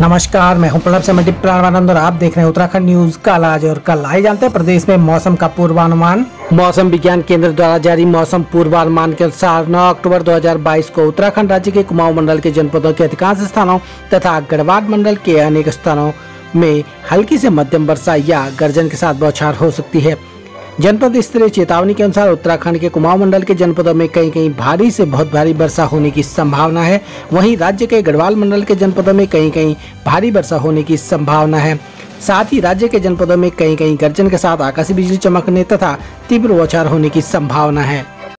नमस्कार, मैं हूँ प्रणब से मल्टी प्राणानंद और आप देख रहे हैं उत्तराखंड न्यूज़ कल आज और कल। आए जानते हैं, प्रदेश में मौसम का पूर्वानुमान। मौसम विज्ञान केंद्र द्वारा जारी मौसम पूर्वानुमान के अनुसार 9 अक्टूबर 2022 को उत्तराखंड राज्य के कुमाऊं मंडल के जनपदों के अधिकांश स्थानों तथा गढ़वाल मंडल के अनेक स्थानों में हल्की से मध्यम वर्षा या गर्जन के साथ बौछार हो सकती है। जनपद स्तरीय चेतावनी के अनुसार उत्तराखंड के कुमाऊं मंडल के जनपदों में कहीं कहीं भारी से बहुत भारी वर्षा होने की संभावना है। वहीं राज्य के गढ़वाल मंडल के जनपदों में कहीं कहीं भारी वर्षा होने की संभावना है। साथ ही राज्य के जनपदों में कहीं कहीं गर्जन के साथ आकाशीय बिजली चमकने तथा तीव्र बौछार होने की संभावना है।